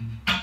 Mm-hmm.